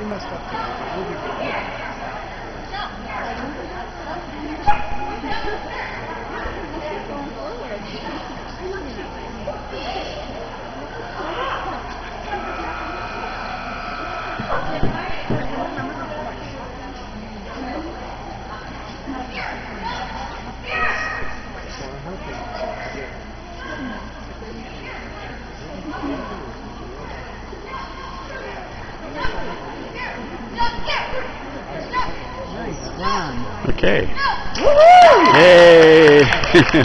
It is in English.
今使ってる。Okay. Hey.